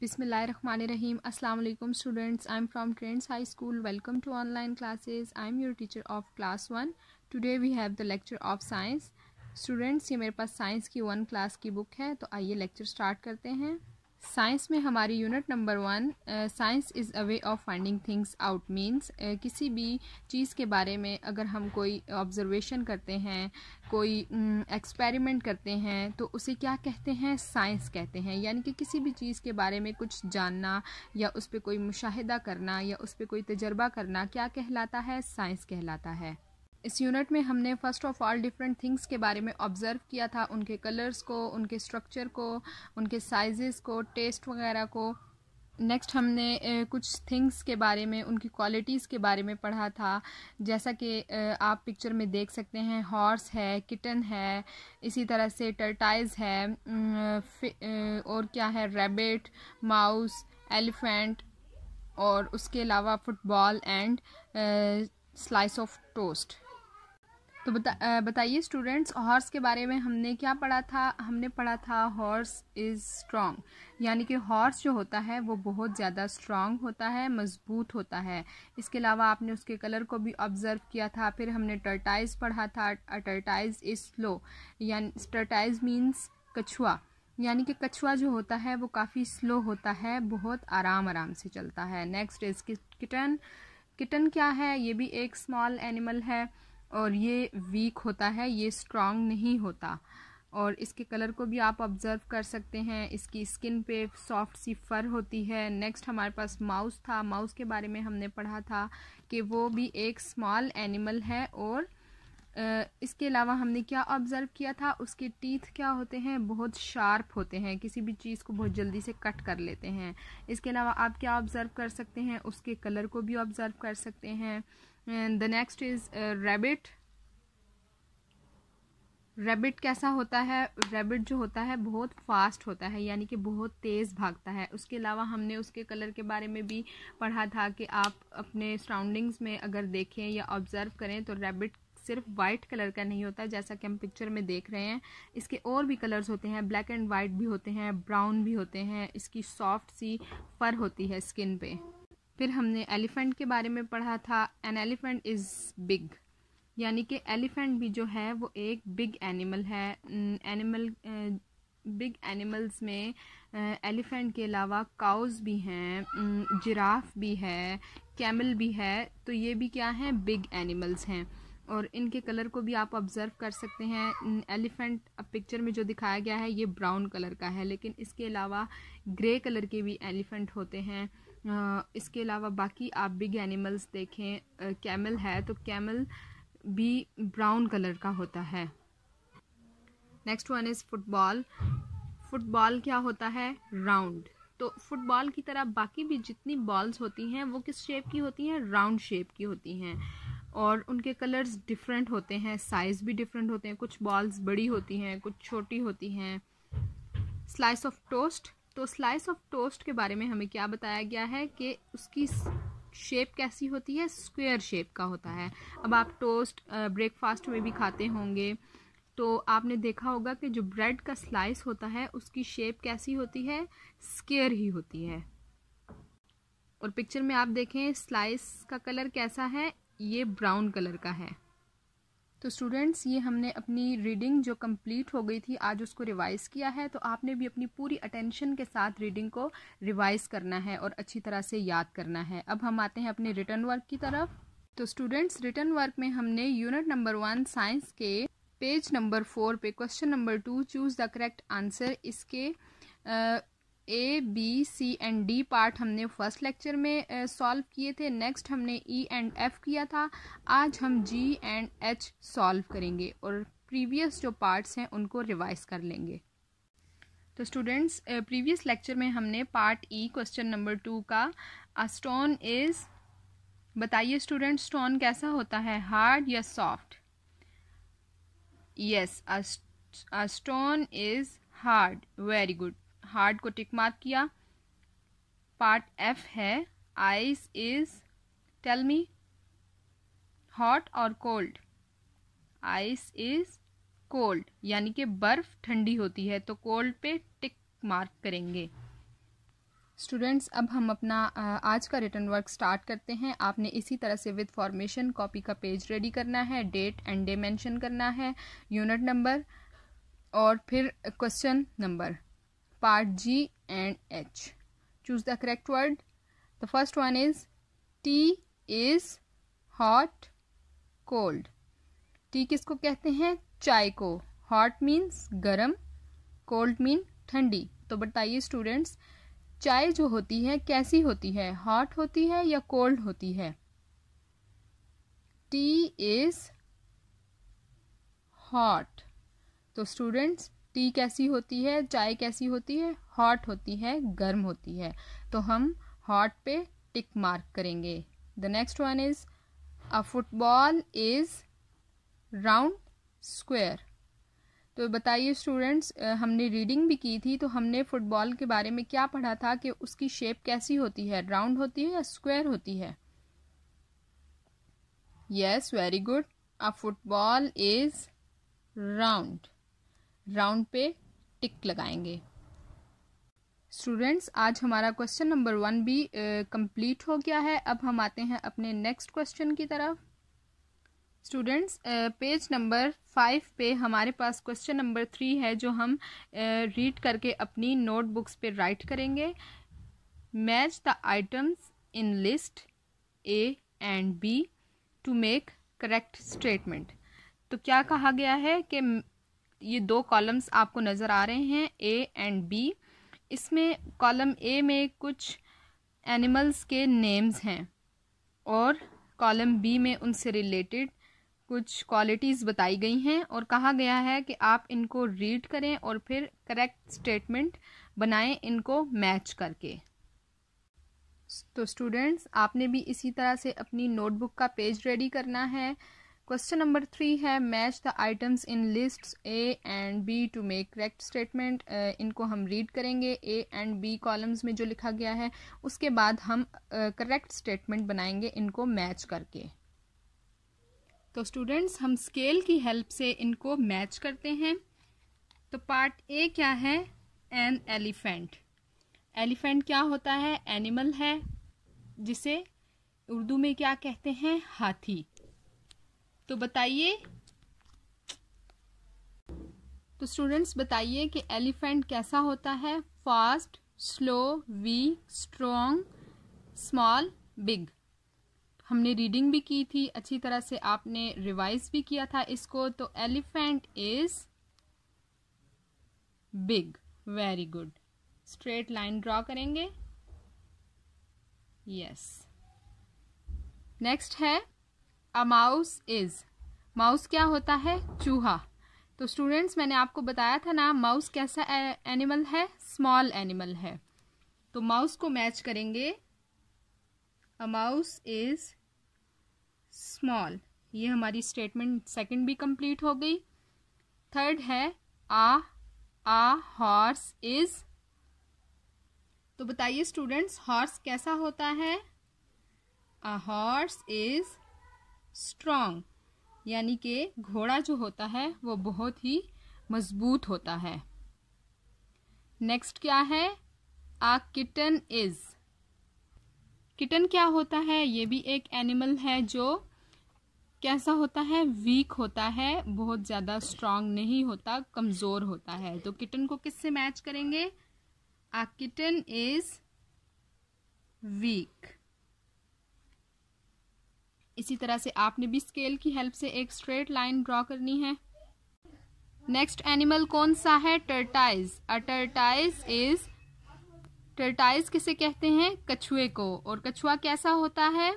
बिसमीम अल्लाम students I am from trends high school welcome to online classes I am your teacher of class one today we have the lecture of science students ये मेरे पास science की one class की book है तो आइए lecture start करते हैं। साइंस में हमारी unit number one science is a way of finding things out means किसी भी चीज़ के बारे में अगर हम कोई ऑब्जर्वेशन करते हैं, कोई एक्सपेरिमेंट करते हैं तो उसे क्या कहते हैं? साइंस कहते हैं। यानी कि किसी भी चीज़ के बारे में कुछ जानना या उस पर कोई मुशाहिदा करना या उस पर कोई तजर्बा करना क्या कहलाता है? साइंस कहलाता है। इस यूनिट में हमने first of all different things के बारे में ऑब्ज़र्व किया था, उनके कलर्स को, उनके स्ट्रक्चर को, उनके साइजेस को टेस्ट वगैरह को। नेक्स्ट हमने कुछ थिंग्स के बारे में, उनकी क्वालिटीज़ के बारे में पढ़ा था। जैसा कि आप पिक्चर में देख सकते हैं हॉर्स है किटन है, इसी तरह से टर्टाइज है और क्या है रैबिट माउस एलिफेंट और उसके अलावा football and slice of toast तो बता बताइए स्टूडेंट्स हॉर्स के बारे में हमने क्या पढ़ा था? हमने पढ़ा था हॉर्स इज़ स्ट्रॉन्ग यानी कि हॉर्स जो होता है, वो बहुत ज़्यादा स्ट्रॉन्ग होता है, मज़बूत होता है। इसके अलावा आपने उसके कलर को भी ऑब्ज़र्व किया था, फिर हमने टर्टाइज पढ़ा था। टर्टाइज इज़ स्लो यानी टर्टाइज मीन्स कछुआ। यानी कि कछुआ जो होता है, वो काफ़ी स्लो होता है, बहुत आराम आराम से चलता है। नेक्स्ट इज़ किटन किटन क्या है? ये भी एक स्मॉल एनिमल है। और ये वीक होता है, ये स्ट्रांग नहीं होता। और इसके कलर को भी आप ऑब्ज़र्व कर सकते हैं। इसकी स्किन पे सॉफ्ट सी फर होती है। नेक्स्ट हमारे पास माउस था। माउस के बारे में हमने पढ़ा था कि वो भी एक स्मॉल एनिमल है और इसके अलावा हमने क्या ऑब्ज़र्व किया था? उसके टीथ क्या होते हैं? बहुत शार्प होते हैं। किसी भी चीज़ को बहुत जल्दी से कट कर लेते हैं। इसके अलावा आप क्या ऑब्ज़र्व कर सकते हैं? उसके कलर को भी ऑब्ज़र्व कर सकते हैं। And the next is rabbit rabbit कैसा होता है? रेबिट जो होता है, बहुत फास्ट होता है, यानी कि बहुत तेज़ भागता है। उसके अलावा हमने उसके कलर के बारे में भी पढ़ा था कि आप अपने सराउंडिंग्स में अगर देखें या ऑब्ज़र्व करें तो रेबिट सिर्फ़ वाइट कलर का नहीं होता, जैसा कि हम पिक्चर में देख रहे हैं। इसके और भी कलर्स होते हैं ब्लैक एंड वाइट भी होते हैं ब्राउन भी होते हैं, इसकी सॉफ्ट सी फर होती है स्किन पे। फिर हमने एलिफेंट के बारे में पढ़ा था। एन एलिफेंट इज़ बिग यानी कि एलिफेंट भी जो है, वो एक बिग एनिमल है। एनिमल बिग एनिमल्स में एलिफेंट के अलावा काउज भी हैं जिराफ भी है कैमल भी है। तो ये भी क्या हैं? बिग एनिमल्स हैं। और इनके कलर को भी आप ऑब्ज़र्व कर सकते हैं। एलिफेंट अब पिक्चर में जो दिखाया गया है, ये ब्राउन कलर का है। लेकिन इसके अलावा ग्रे कलर के भी एलिफेंट होते हैं। इसके अलावा बाकी आप बिग एनिमल्स देखें कैमल है तो कैमल भी ब्राउन कलर का होता है। Next one is football football क्या होता है? राउंड तो फुटबॉल की तरह बाकी भी जितनी बॉल्स होती हैं, वो किस शेप की होती हैं? राउंड शेप की होती हैं। और उनके कलर्स डिफरेंट होते हैं साइज़ भी डिफरेंट होते हैं। कुछ बॉल्स बड़ी होती हैं, कुछ छोटी होती हैं। स्लाइस ऑफ़ टोस्ट तो स्लाइस ऑफ़ टोस्ट के बारे में हमें क्या बताया गया है कि उसकी शेप कैसी होती है? स्क्वेयर शेप का होता है। अब आप टोस्ट ब्रेकफास्ट में भी खाते होंगे तो आपने देखा होगा कि जो ब्रेड का स्लाइस होता है, उसकी शेप कैसी होती है? स्क्वेयर ही होती है। और पिक्चर में आप देखें स्लाइस का कलर कैसा है? ये ब्राउन कलर का है। तो स्टूडेंट्स ये हमने अपनी रीडिंग जो कंप्लीट हो गई थी, आज उसको रिवाइज़ किया है तो आपने भी अपनी पूरी अटेंशन के साथ रीडिंग को रिवाइज़ करना है और अच्छी तरह से याद करना है। अब हम आते हैं अपने रिटर्न वर्क की तरफ़। तो स्टूडेंट्स रिटर्न वर्क में हमने यूनिट नंबर वन साइंस के पेज नंबर फोर पे question number two choose the correct answer इसके A B C and D part हमने फ़र्स्ट लेक्चर में सॉल्व किए थे। नेक्स्ट हमने ई एंड एफ़ किया था। आज हम जी एंड एच सॉल्व करेंगे और प्रीवियस जो पार्ट्स हैं, उनको रिवाइज कर लेंगे। तो स्टूडेंट्स प्रीवियस लेक्चर में हमने part E question number two का स्टोन इज़ बताइए स्टूडेंट स्टोन कैसा होता है? हार्ड या soft yes a stone is hard very good hard को टिक मार्क किया। पार्ट एफ़ है, ice is, tell me, hot और कोल्ड। आइस इज़ कोल्ड, यानी कि बर्फ़ ठंडी होती है तो कोल्ड पे टिक मार्क करेंगे। स्टूडेंट्स, अब हम अपना आज का रिटर्न वर्क स्टार्ट करते हैं। आपने इसी तरह से विद फॉर्मेशन कॉपी का पेज रेडी करना है, डेट एंड डे मेंशन करना है, यूनिट नंबर और फिर question number. Part G and H choose the correct word the first one is tea is hot cold tea किसको कहते हैं? चाय को. हॉट मीन्स गरम कोल्ड मीन ठंडी. तो बताइए स्टूडेंट्स चाय जो होती है, कैसी होती है? हॉट होती है या कोल्ड होती है? टी इज़ हॉट तो स्टूडेंट्स टी कैसी होती है, चाय कैसी होती है, हॉट होती है, गर्म होती है। तो हम हॉट पे टिक मार्क करेंगे। The next one is, a football is round square. तो बताइए स्टूडेंट्स हमने रीडिंग भी की थी तो हमने फुटबॉल के बारे में क्या पढ़ा था कि उसकी शेप कैसी होती है? राउंड होती है या स्क्वायर होती है? Yes very good a football is round. Round पे टिक लगाएँगे। स्टूडेंट्स आज हमारा क्वेश्चन नंबर वन भी कंप्लीट हो गया है। अब हम आते हैं अपने नेक्स्ट क्वेश्चन की तरफ़। स्टूडेंट्स पेज नंबर फाइव पे हमारे पास क्वेश्चन नंबर थ्री है जो हम रीड uh, करके अपनी नोटबुक्स पे राइट करेंगे। Match the items in list A and B to make correct statement. तो क्या कहा गया है कि ये दो कॉलम्स आपको नज़र आ रहे हैं ए एंड बी इसमें कॉलम ए में कुछ एनिमल्स के नेम्स हैं और कॉलम बी में उनसे रिलेटेड कुछ क्वालिटीज़ बताई गई हैं और कहा गया है कि आप इनको रीड करें और फिर करेक्ट स्टेटमेंट बनाएँ इनको मैच करके। तो स्टूडेंट्स आपने भी इसी तरह से अपनी नोटबुक का पेज रेडी करना है। क्वेश्चन नंबर थ्री है match the items in list A and B to make correct statement इनको हम रीड करेंगे ए एंड बी कॉलम्स में जो लिखा गया है उसके बाद हम करेक्ट uh, स्टेटमेंट बनाएँगे इनको मैच करके। तो स्टूडेंट्स हम स्केल की हेल्प से इनको मैच करते हैं। तो पार्ट ए क्या है? एन एलिफेंट एलिफेंट क्या होता है? एनिमल है जिसे उर्दू में क्या कहते हैं? हाथी। तो बताइए। तो स्टूडेंट्स बताइए कि एलिफेंट कैसा होता है? Fast slow weak strong small big हमने रीडिंग भी की थी, अच्छी तरह से आपने रिवाइज भी किया था इसको। तो elephant is big very good straight line draw करेंगे। Yes yes. नेक्स्ट है। अ माउस इज़ माउस क्या होता है? चूहा। तो स्टूडेंट्स मैंने आपको बताया था ना माउस कैसा एनिमल है? स्मॉल एनिमल है। तो माउस को मैच करेंगे। अ माउस इज़ स्मॉल ये हमारी स्टेटमेंट सेकंड भी कंप्लीट हो गई। थर्ड है आ आ हॉर्स इज़ तो बताइए स्टूडेंट्स हॉर्स कैसा होता है? अ हॉर्स इज़ स्ट्रॉन्ग यानी कि घोड़ा जो होता है, वो बहुत ही मज़बूत होता है। नेक्स्ट क्या है? आ किटन इज़ किटन क्या होता है? ये भी एक एनिमल है जो कैसा होता है? वीक होता है, बहुत ज़्यादा स्ट्रांग नहीं होता, कमज़ोर होता है। तो किटन को किससे मैच करेंगे? आ किटन इज़ वीक इसी तरह से आपने भी स्केल की हेल्प से एक स्ट्रेट लाइन ड्रॉ करनी है। नेक्स्ट एनिमल कौन सा है? Tortoise a tortoise is tortoise किसे कहते हैं? कछुए को। और कछुआ कैसा होता है?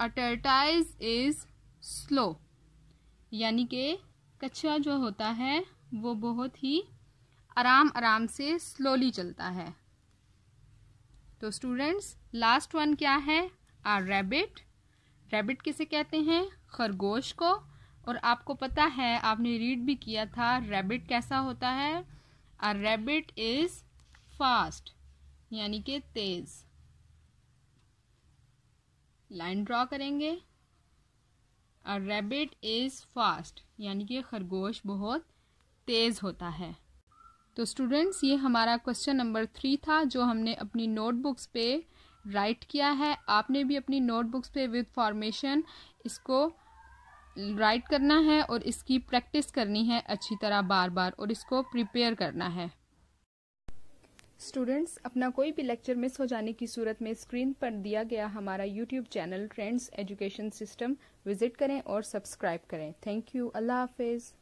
अ टर्टाइज इज़ स्लो यानी कि कछुआ जो होता है, वो बहुत ही आराम आराम से स्लोली चलता है। तो स्टूडेंट्स लास्ट वन क्या है? आ रैबिट रैबिट किसे कहते हैं? खरगोश को। और आपको पता है, आपने रीड भी किया था रैबिट कैसा होता है? आ रैबिट इज़ फास्ट यानी कि तेज। लाइन ड्रॉ करेंगे। अ रेबिट इज़ फास्ट यानी कि खरगोश बहुत तेज होता है। तो स्टूडेंट्स ये हमारा क्वेश्चन नंबर थ्री था, जो हमने अपनी नोटबुक्स पे राइट किया है। आपने भी अपनी नोटबुक्स पे विद फॉर्मेशन इसको राइट करना है और इसकी प्रैक्टिस करनी है अच्छी तरह बार बार और इसको प्रिपेयर करना है। स्टूडेंट्स अपना कोई भी लेक्चर मिस हो जाने की सूरत में स्क्रीन पर दिया गया हमारा YouTube channel trends education system visit करें और सब्सक्राइब करें। थैंक यू अल्लाह हाफिज़।